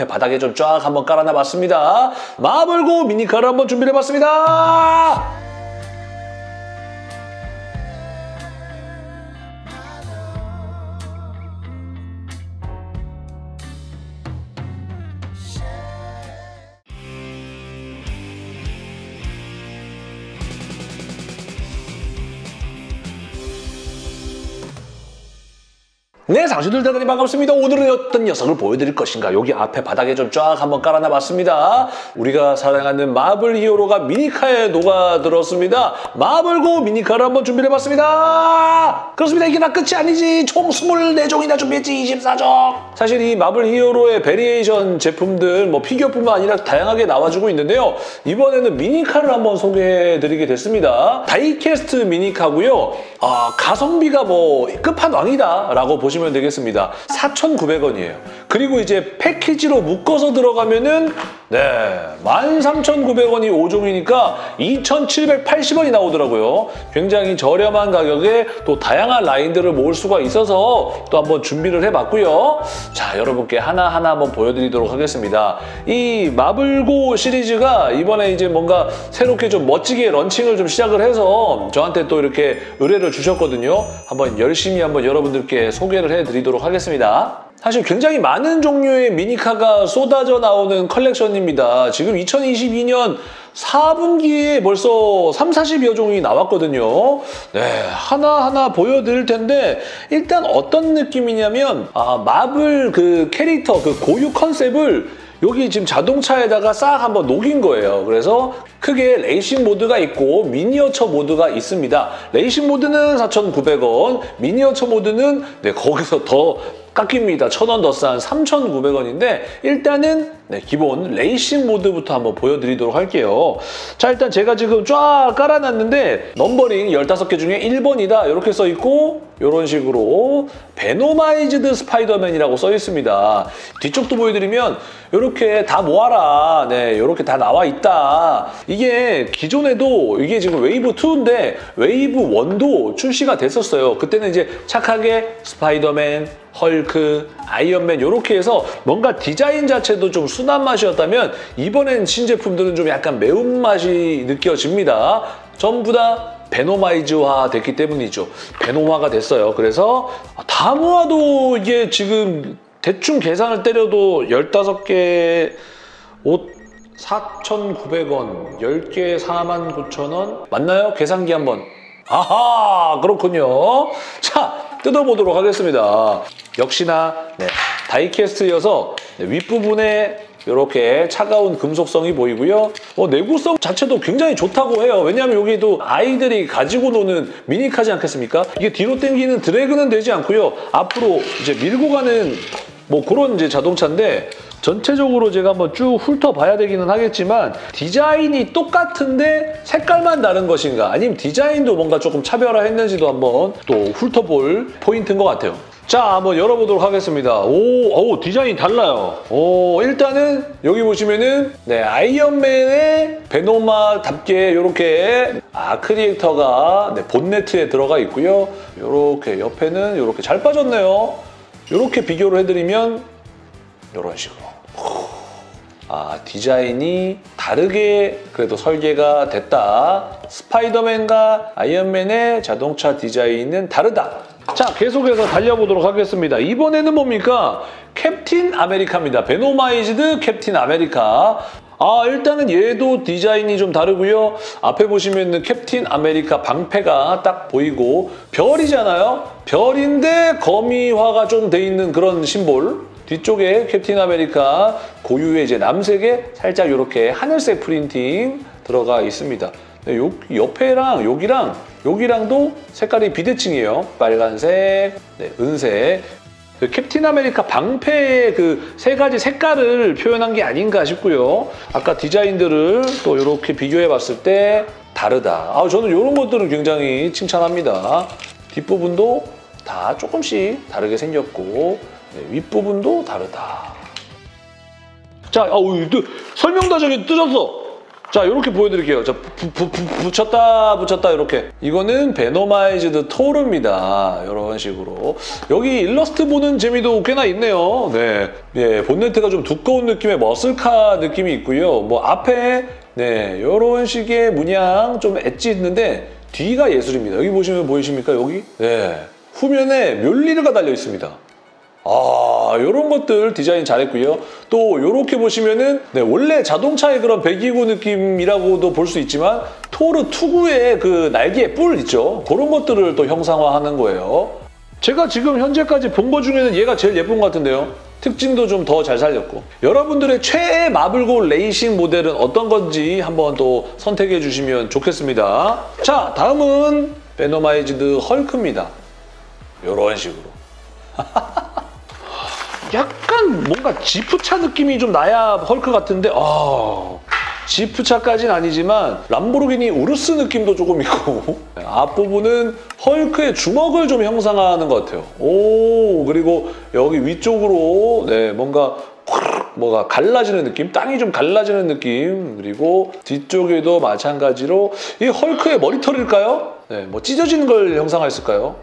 앞에 바닥에 좀 쫙 한번 깔아놔봤습니다. 마블고 미니카를 한번 준비해봤습니다. 네, 상수들 대단히 반갑습니다. 오늘은 어떤 녀석을 보여드릴 것인가? 여기 앞에 바닥에 좀 쫙 한번 깔아놔봤습니다. 우리가 사랑하는 마블 hero가 미니카에 녹아들었습니다. 마블고 미니카를 한번 준비해봤습니다. 그렇습니다. 이게 다 끝이 아니지. 총 24종이나 준비했지, 24종. 사실 이 마블 hero의 variation 제품들, 뭐 피규어뿐만 아니라 다양하게 나와주고 있는데요. 이번에는 미니카를 한번 소개해드리게 됐습니다. die-cast 미니카고요. 아, 가성비가 뭐 끝판왕이다 라고 보시면 되겠습니다. 4,900원이에요. 그리고 이제 패키지로 묶어서 들어가면은 네, 13,900원이 5종이니까 2,780원이 나오더라고요. 굉장히 저렴한 가격에 또 다양한 라인들을 모을 수가 있어서 또 한번 준비를 해봤고요. 자, 여러분께 하나하나 한번 보여드리도록 하겠습니다. 이 마블고 시리즈가 이번에 이제 뭔가 새롭게 좀 멋지게 런칭을 좀 시작을 해서 저한테 또 이렇게 의뢰를 주셨거든요. 한번 열심히 한번 여러분들께 소개를 해드리도록 하겠습니다. 사실 굉장히 많은 종류의 미니카가 쏟아져 나오는 컬렉션입니다. 지금 2022년 4분기에 벌써 3, 40여 종이 나왔거든요. 네, 하나하나 보여드릴 텐데 일단 어떤 느낌이냐면 아, 마블 그 캐릭터 그 고유 컨셉을 여기 지금 자동차에다가 싹 한번 녹인 거예요. 그래서 크게 레이싱 모드가 있고 미니어처 모드가 있습니다. 레이싱 모드는 4,900원, 미니어처 모드는 네, 거기서 더 깎입니다. 1,000원 더 싼 3,900원인데 일단은 네, 기본 레이싱 모드부터 한번 보여드리도록 할게요. 자 일단 제가 지금 쫙 깔아놨는데 numbering 15개 중에 1번이다 이렇게 써있고 이런 식으로 Venomized 스파이더맨이라고 써 있습니다. 뒤쪽도 보여드리면 이렇게 다 모아라. 네, 이렇게 다 나와 있다. 이게 기존에도 이게 지금 웨이브 2인데 웨이브 1도 출시가 됐었어요. 그때는 이제 착하게 스파이더맨, 헐크, 아이언맨 이렇게 해서 뭔가 디자인 자체도 좀 순한 맛이었다면 이번엔 신제품들은 좀 약간 매운맛이 느껴집니다. 전부 다 베노마이즈화 됐기 때문이죠. 베노화가 됐어요. 그래서 다 모아도 이게 지금 대충 계산을 때려도 15개 옷 4,900원, 10개에 49,000원 맞나요? 계산기 한번. 아하 그렇군요. 자 뜯어보도록 하겠습니다. 역시나 네, die-cast여서 네, 윗부분에 이렇게 차가운 금속성이 보이고요. 어, 내구성 자체도 굉장히 좋다고 해요. 왜냐하면 여기도 아이들이 가지고 노는 미니카지 않겠습니까? 이게 뒤로 당기는 드래그는 되지 않고요. 앞으로 이제 밀고 가는 뭐 그런 이제 자동차인데 전체적으로 제가 한번 쭉 훑어봐야 되기는 하겠지만 디자인이 똑같은데 색깔만 다른 것인가 아니면 디자인도 뭔가 조금 차별화했는지도 한번 또 훑어볼 포인트인 것 같아요. 자, 한번 열어보도록 하겠습니다. 오, 오 디자인 달라요. 오, 일단은 여기 보시면은 네, 아이언맨의 베놈화답게 이렇게 아, creator가 네, 본네트에 들어가 있고요. 이렇게 옆에는 이렇게 잘 빠졌네요. 이렇게 비교를 해드리면 이런 식으로. 아, 디자인이 다르게 그래도 설계가 됐다. 스파이더맨과 아이언맨의 자동차 디자인은 다르다. 자, 계속해서 달려보도록 하겠습니다. 이번에는 뭡니까? 캡틴 아메리카입니다. Venomized 캡틴 아메리카. 아 일단은 얘도 디자인이 좀 다르고요. 앞에 보시면 캡틴 아메리카 방패가 딱 보이고 별이잖아요. 별인데 거미화가 좀 돼 있는 그런 심볼. 뒤쪽에 캡틴 아메리카 고유의 이제 남색에 살짝 이렇게 하늘색 프린팅 들어가 있습니다. 네, 요, 옆에랑 여기랑 여기랑도 색깔이 비대칭이에요. 빨간색, 네, 은색. 그 캡틴 아메리카 방패의 그 세 가지 색깔을 표현한 게 아닌가 싶고요. 아까 디자인들을 또 이렇게 비교해 봤을 때 다르다. 아, 저는 이런 것들은 굉장히 칭찬합니다. 뒷부분도 다 조금씩 다르게 생겼고 네, 윗부분도 다르다. 자, 어우, 설명 과정이 뜯어졌어. 자, 이렇게 보여드릴게요. 자, 부, 부, 부, 붙였다, 붙였다, 이렇게. 이거는 Venomized 토르입니다. 이런 식으로. 여기 일러스트 보는 재미도 꽤나 있네요. 네. 예, 본네트가 좀 두꺼운 느낌의 muscle car 느낌이 있고요. 뭐, 앞에, 네, 이런 식의 문양 좀 엣지 있는데, 뒤가 예술입니다. 여기 보시면 보이십니까, 여기? 네. 후면에 묠니르가 달려 있습니다. 아, 이런 것들 디자인 잘했고요. 또 이렇게 보시면은 네, 원래 자동차의 그런 배기구 느낌이라고도 볼 수 있지만 토르 투구의 그 날개 뿔 있죠. 그런 것들을 또 형상화하는 거예요. 제가 지금 현재까지 본 것 중에는 얘가 제일 예쁜 것 같은데요. 특징도 좀 더 잘 살렸고 여러분들의 최애 마블고 레이싱 모델은 어떤 건지 한번 또 선택해 주시면 좋겠습니다. 자, 다음은 Venomized 헐크입니다. 이런 식으로. 약간 뭔가 지프차 느낌이 좀 나야 헐크 같은데 아 지프차까지는 아니지만 람보르기니 우르스 느낌도 조금 있고 앞부분은 헐크의 주먹을 좀 형상화하는 것 같아요. 오 그리고 여기 위쪽으로 네 뭔가 뭐가 갈라지는 느낌, 땅이 좀 갈라지는 느낌 그리고 뒤쪽에도 마찬가지로 이 헐크의 머리털일까요? 네, 뭐 찢어지는 걸 형상화했을까요?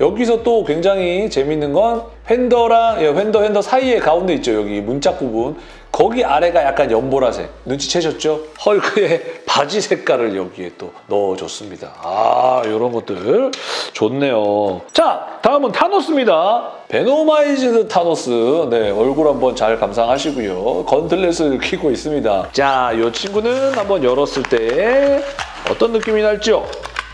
여기서 또 굉장히 재밌는 건 휀더랑 예, 휀더 휀더 사이에 가운데 있죠. 여기 문짝 부분. 거기 아래가 약간 연보라색. 눈치채셨죠? 헐크의 바지 색깔을 여기에 또 넣어줬습니다. 아 이런 것들. 좋네요. 자 다음은 타노스입니다. Venomized 타노스. 네 얼굴 한번 잘 감상하시고요. gauntlet을 키고 있습니다. 자 이 친구는 한번 열었을 때 어떤 느낌이 날지요?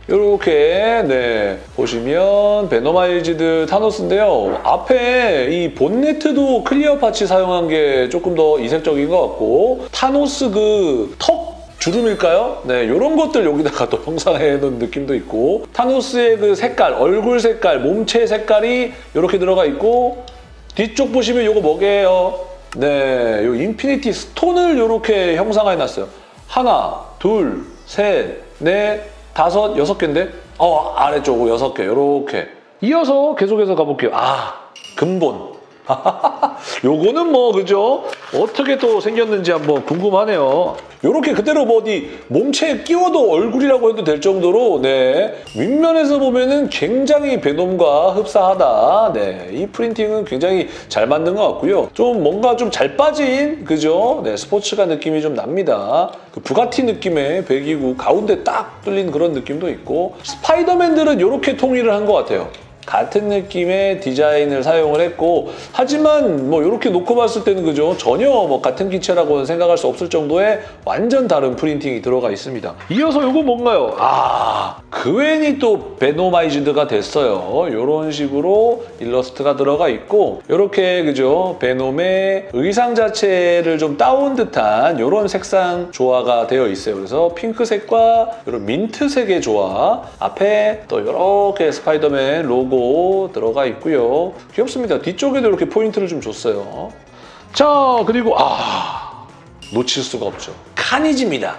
이렇게 네 보시면 Venomized 타노스인데요. 앞에 이 본네트도 clear parts 사용한 게 조금 더 이색적인 것 같고 타노스 그 턱 주름일까요? 네, 이런 것들 여기다가 또 형상해 놓은 느낌도 있고 타노스의 그 색깔, 얼굴 색깔, 몸체 색깔이 이렇게 들어가 있고 뒤쪽 보시면 이거 뭐게요? 네, 이 인피니티 스톤을 이렇게 형상해 놨어요. 하나, 둘, 셋, 넷, 다섯, 여섯 개인데? 어 아래쪽 여섯 개. 이렇게. 이어서 계속해서 가볼게요. 아 근본 요거는 뭐 그죠? 어떻게 또 생겼는지 한번 궁금하네요. 요렇게 그대로 뭐 어디 몸체에 끼워도 얼굴이라고 해도 될 정도로 네 윗면에서 보면은 굉장히 베놈과 흡사하다. 네, 이 프린팅은 굉장히 잘 만든 것 같고요. 좀 뭔가 좀 잘 빠진 그죠? 네, 스포츠카 느낌이 좀 납니다. 그 부가티 느낌의 배기구 가운데 딱 뚫린 그런 느낌도 있고 스파이더맨들은 이렇게 통일을 한 것 같아요. 같은 느낌의 디자인을 사용을 했고 하지만 뭐 이렇게 놓고 봤을 때는 그죠? 전혀 뭐 같은 기체라고는 생각할 수 없을 정도의 완전 다른 프린팅이 들어가 있습니다. 이어서 이거 뭔가요? 아 그웬이 또 Venomized가 됐어요. 이런 식으로 일러스트가 들어가 있고 이렇게 그죠? 베놈의 의상 자체를 좀 따온 듯한 이런 색상 조화가 되어 있어요. 그래서 핑크색과 이런 민트색의 조화 앞에 또 이렇게 스파이더맨 로고 로고 들어가 있고요. 귀엽습니다. 뒤쪽에도 이렇게 포인트를 좀 줬어요. 자, 그리고 아 놓칠 수가 없죠. 카니지입니다.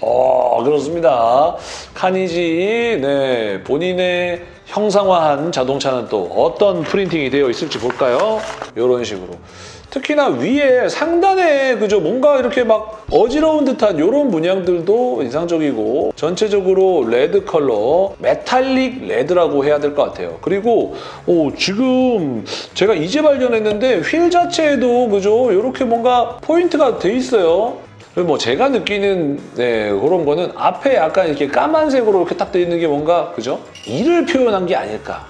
어, 그렇습니다. 카니지, 네, 본인의 형상화한 자동차는 또 어떤 프린팅이 되어 있을지 볼까요? 이런 식으로. 특히나 위에 상단에 그죠 뭔가 이렇게 막 어지러운 듯한 이런 문양들도 인상적이고 전체적으로 레드 컬러 metallic red라고 해야 될 것 같아요. 그리고 오, 지금 제가 이제 발견했는데 휠 자체에도 그죠 이렇게 뭔가 포인트가 돼 있어요. 뭐 제가 느끼는 네, 그런 거는 앞에 약간 이렇게 까만색으로 이렇게 딱 돼 있는 게 뭔가 그죠? 이를 표현한 게 아닐까.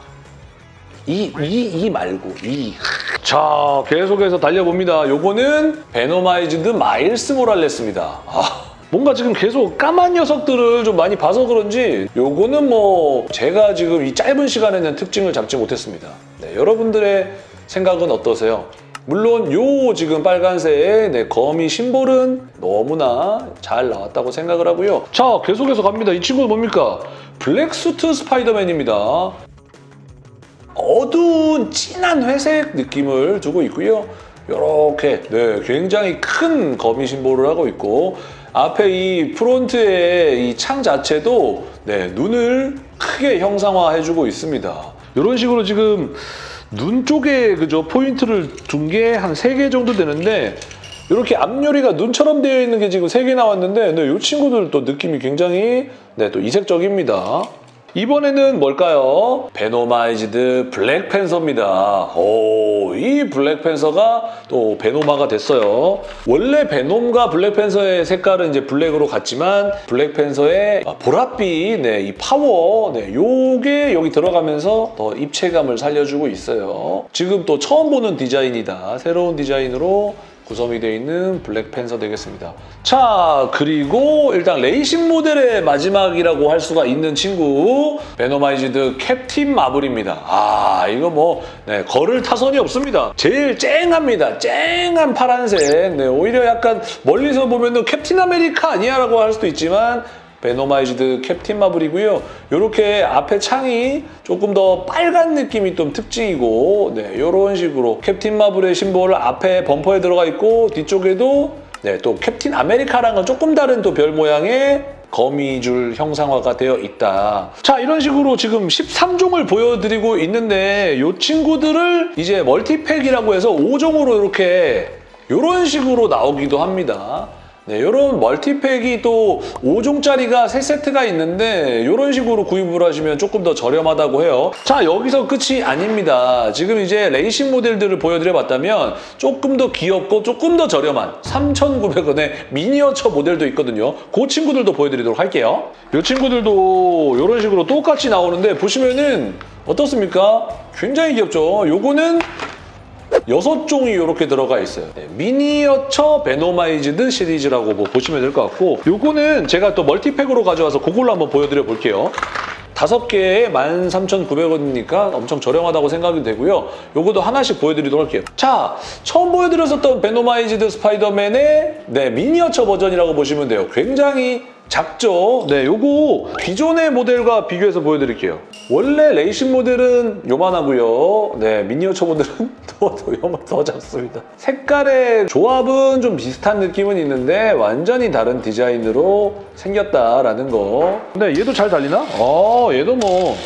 이, 이, 이 말고 이. 자, 계속해서 달려봅니다. 요거는 Venomized 마일스 모랄레스입니다. 아, 뭔가 지금 계속 까만 녀석들을 좀 많이 봐서 그런지 요거는 뭐 제가 지금 이 짧은 시간에는 특징을 잡지 못했습니다. 네, 여러분들의 생각은 어떠세요? 물론 요 지금 빨간색 네, 거미 심볼은 너무나 잘 나왔다고 생각을 하고요. 자, 계속해서 갑니다. 이 친구는 뭡니까? 블랙수트 스파이더맨입니다. 어두운 진한 회색 느낌을 주고 있고요. 이렇게 네, 굉장히 큰 거미 심볼을 하고 있고 앞에 이 프론트의 이 창 자체도 네, 눈을 크게 형상화해주고 있습니다. 이런 식으로 지금 눈 쪽에 그죠 포인트를 둔 게 한 세 개 정도 되는데 이렇게 앞유리가 눈처럼 되어 있는 게 지금 3개 나왔는데 네, 이 친구들 또 느낌이 굉장히 네, 또 이색적입니다. 이번에는 뭘까요? Venomized 블랙팬서입니다. 오, 이 블랙팬서가 또 베놈화가 됐어요. 원래 베놈과 블랙팬서의 색깔은 이제 블랙으로 갔지만 블랙팬서의 보랏빛, 네, 이 파워, 네, 요게 여기 들어가면서 더 입체감을 살려주고 있어요. 지금 또 처음 보는 디자인이다. 새로운 디자인으로 구성이 되어 있는 블랙팬서 되겠습니다. 자, 그리고 일단 레이싱 모델의 마지막이라고 할 수가 있는 친구 Venomized 캡틴 마블입니다. 아, 이거 뭐 네, 거를 타선이 없습니다. 제일 쨍합니다. 쨍한 파란색. 네, 오히려 약간 멀리서 보면은 캡틴 아메리카 아니야 라고 할 수도 있지만 Venomized 캡틴 마블이고요. 이렇게 앞에 창이 조금 더 빨간 느낌이 좀 특징이고 네, 이런 식으로 캡틴 마블의 심볼 앞에 범퍼에 들어가 있고 뒤쪽에도 네, 또 캡틴 아메리카랑은 조금 다른 또 별 모양의 거미줄 형상화가 되어 있다. 자, 이런 식으로 지금 13종을 보여드리고 있는데 이 친구들을 이제 multi-pack이라고 해서 5종으로 이렇게 이런 식으로 나오기도 합니다. 네, 이런 multi-pack이 또 5종짜리가 3세트가 있는데 이런 식으로 구입을 하시면 조금 더 저렴하다고 해요. 자, 여기서 끝이 아닙니다. 지금 이제 레이싱 모델들을 보여드려봤다면 조금 더 귀엽고 조금 더 저렴한 3,900원의 미니어처 모델도 있거든요. 그 친구들도 보여드리도록 할게요. 이 친구들도 이런 식으로 똑같이 나오는데 보시면은 어떻습니까? 굉장히 귀엽죠? 요거는 여섯 종이 이렇게 들어가 있어요. 네, 미니어처 Venomized 시리즈라고 뭐 보시면 될 것 같고 요거는 제가 또 multi-pack으로 가져와서 그걸로 한번 보여드려 볼게요. 다섯 개에 13,900원이니까 엄청 저렴하다고 생각이 되고요. 요거도 하나씩 보여드리도록 할게요. 자, 처음 보여드렸었던 Venomized 스파이더맨의 네, 미니어처 버전이라고 보시면 돼요. 굉장히 작죠? 네, 요거 기존의 모델과 비교해서 보여드릴게요. 원래 레이싱 모델은 요만하고요. 네, 미니어처 모델은 더, 더, 더 작습니다. 색깔의 조합은 좀 비슷한 느낌은 있는데 완전히 다른 디자인으로 생겼다라는 거. 근데 얘도 잘 달리나? 어, 얘도 뭐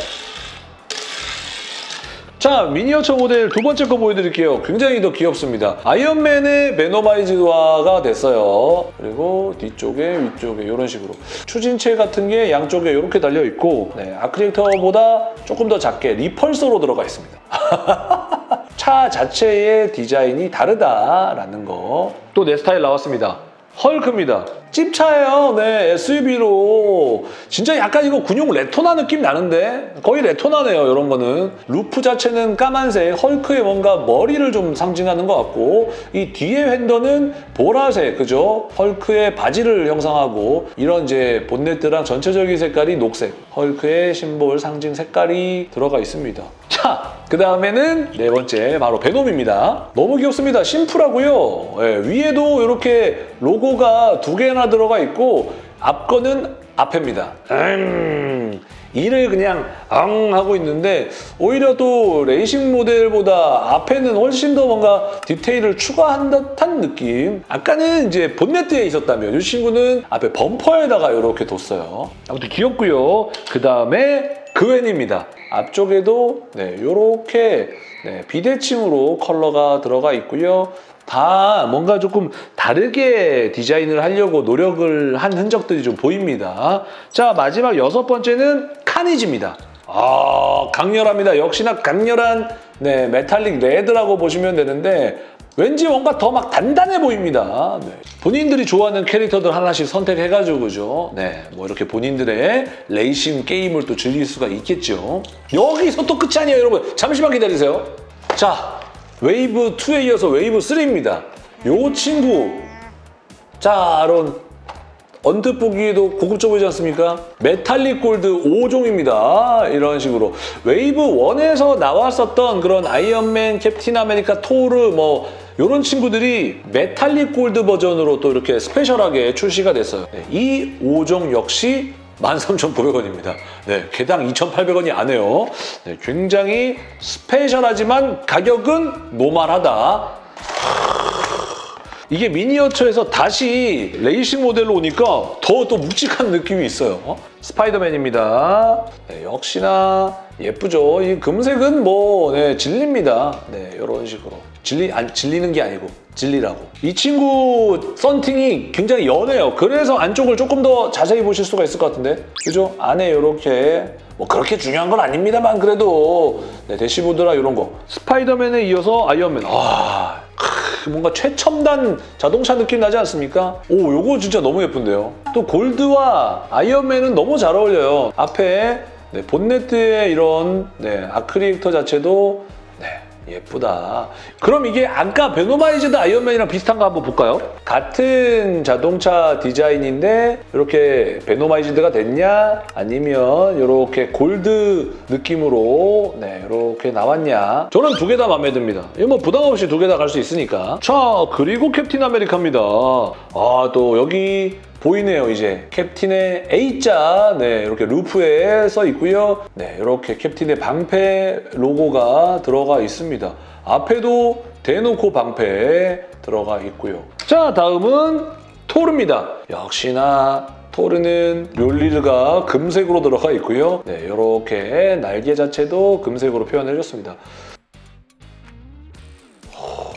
자, 미니어처 모델 두 번째 거 보여드릴게요. 굉장히 더 귀엽습니다. 아이언맨의 Venomize화가 됐어요. 그리고 뒤쪽에, 위쪽에 이런 식으로. 추진체 같은 게 양쪽에 이렇게 달려있고 네, arc reactor보다 조금 더 작게 repulsor로 들어가 있습니다. 차 자체의 디자인이 다르다라는 거. 또 내 스타일 나왔습니다. 헐크입니다. 찝차예요. 네, SUV로. 진짜 약간 이거 군용 레토나 느낌 나는데? 거의 레토나네요, 이런 거는. roof 자체는 까만색, 헐크의 뭔가 머리를 좀 상징하는 것 같고 이 뒤에 휀더는 보라색, 그죠? 헐크의 바지를 형상하고 이런 이제 본네트랑 전체적인 색깔이 녹색. 헐크의 심볼 상징 색깔이 들어가 있습니다. 자, 그 다음에는 네 번째 바로 베놈입니다. 너무 귀엽습니다. 심플하고요. 네, 위에도 이렇게 로고가 두 개나 들어가 있고 앞 거는 앞입니다. 음, 이를 그냥 앙 하고 있는데 오히려 또 레이싱 모델보다 앞에는 훨씬 더 뭔가 디테일을 추가한 듯한 느낌. 아까는 이제 본네트에 있었다면 이 친구는 앞에 범퍼에다가 이렇게 뒀어요. 아무튼 귀엽고요. 그 다음에 그웬입니다. 앞쪽에도 네, 이렇게 네, 비대칭으로 컬러가 들어가 있고요. 다 뭔가 조금 다르게 디자인을 하려고 노력을 한 흔적들이 좀 보입니다. 자, 마지막 여섯 번째는 카니지입니다. 아, 강렬합니다. 역시나 강렬한 네, metallic red라고 보시면 되는데 왠지 뭔가 더 막 단단해 보입니다. 네. 본인들이 좋아하는 캐릭터들 하나씩 선택해가지고 그죠? 네, 뭐 이렇게 본인들의 레이싱 게임을 또 즐길 수가 있겠죠. 여기서 또 끝이 아니에요, 여러분. 잠시만 기다리세요. 자, 웨이브 2에 이어서 웨이브 3입니다. 요 친구. 자, 아론. 언뜻 보기에도 고급져 보이지 않습니까? metallic gold 5종입니다. 이런 식으로. 웨이브 1에서 나왔었던 그런 아이언맨, 캡틴 아메리카, 토르 뭐 이런 친구들이 metallic gold 버전으로 또 이렇게 special하게 출시가 됐어요. 네, 이 5종 역시 13,900원입니다. 네, 개당 2,800원이 안 해요. 네, 굉장히 special하지만 가격은 normal하다. 이게 미니어처에서 다시 레이싱 모델로 오니까 더 또 묵직한 느낌이 있어요. 어? 스파이더맨입니다. 네, 역시나 예쁘죠. 이 금색은 뭐 네, 진리입니다. 네, 이런 식으로. 진리, 아니, 질리는 게 아니고 진리라고. 이 친구 썬팅이 굉장히 연해요. 그래서 안쪽을 조금 더 자세히 보실 수가 있을 것 같은데. 그죠? 안에 이렇게 뭐 그렇게 중요한 건 아닙니다만 그래도 네, 대시보드랑 이런 거. 스파이더맨에 이어서 아이언맨. 아, 크, 뭔가 최첨단 자동차 느낌 나지 않습니까? 오, 요거 진짜 너무 예쁜데요. 또 gold와 아이언맨은 너무 잘 어울려요. 앞에 네, 본네트의 이런 네, arc reactor 자체도 네, 예쁘다. 그럼 이게 아까 Venomized 아이언맨이랑 비슷한가 한번 볼까요? 같은 자동차 디자인인데 이렇게 Venomized가 됐냐? 아니면 이렇게 골드 느낌으로 네, 이렇게 나왔냐? 저는 두 개 다 마음에 듭니다. 이거 뭐 부담 없이 두 개 다 갈 수 있으니까. 자, 그리고 캡틴 아메리카입니다. 아, 또 여기 보이네요, 이제. 캡틴의 A자, 네, 이렇게 루프에 써 있고요. 네, 이렇게 캡틴의 방패 로고가 들어가 있습니다. 앞에도 대놓고 방패 들어가 있고요. 자, 다음은 토르입니다. 역시나 토르는 뮬리르가 금색으로 들어가 있고요. 네, 이렇게 날개 자체도 금색으로 표현해줬습니다. 어,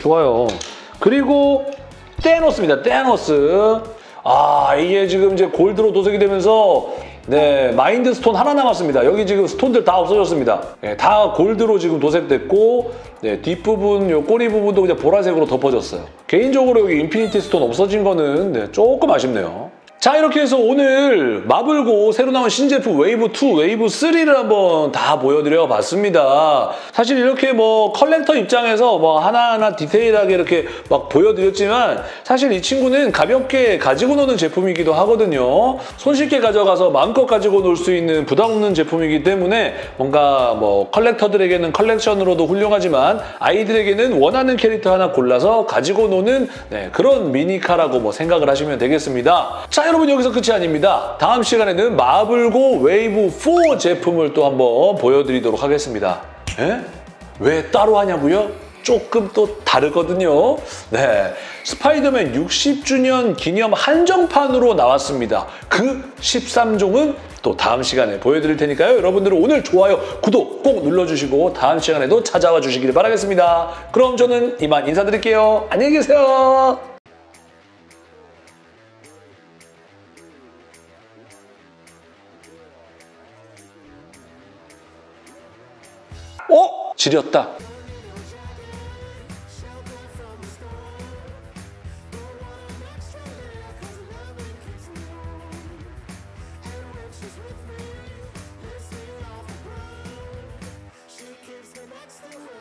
좋아요. 그리고 타노스입니다. 타노스. 아 이게 지금 이제 gold로 도색이 되면서 네 Mind Stone 하나 남았습니다. 여기 지금 stone들 다 없어졌습니다. 네, 다 gold로 지금 도색됐고 네, 뒷부분 요 꼬리 부분도 그냥 보라색으로 덮어졌어요. 개인적으로 여기 Infinity Stone 없어진 거는 네, 조금 아쉽네요. 자 이렇게 해서 오늘 마블GO 새로 나온 신제품 웨이브 2, 웨이브 3를 한번 다 보여드려 봤습니다. 사실 이렇게 뭐 컬렉터 입장에서 뭐 하나하나 디테일하게 이렇게 막 보여드렸지만 사실 이 친구는 가볍게 가지고 노는 제품이기도 하거든요. 손쉽게 가져가서 마음껏 가지고 놀 수 있는 부담 없는 제품이기 때문에 뭔가 뭐 컬렉터들에게는 컬렉션으로도 훌륭하지만 아이들에게는 원하는 캐릭터 하나 골라서 가지고 노는 네, 그런 미니카라고 뭐 생각을 하시면 되겠습니다. 자 여러분 여기서 끝이 아닙니다. 다음 시간에는 마블고 웨이브 4 제품을 또 한번 보여드리도록 하겠습니다. 에? 왜 따로 하냐고요? 조금 또 다르거든요. 네, 스파이더맨 60주년 기념 한정판으로 나왔습니다. 그 13종은 또 다음 시간에 보여드릴 테니까요. 여러분들은 오늘 좋아요, 구독 꼭 눌러주시고 다음 시간에도 찾아와 주시길 바라겠습니다. 그럼 저는 이만 인사드릴게요. 안녕히 계세요. 지렸다.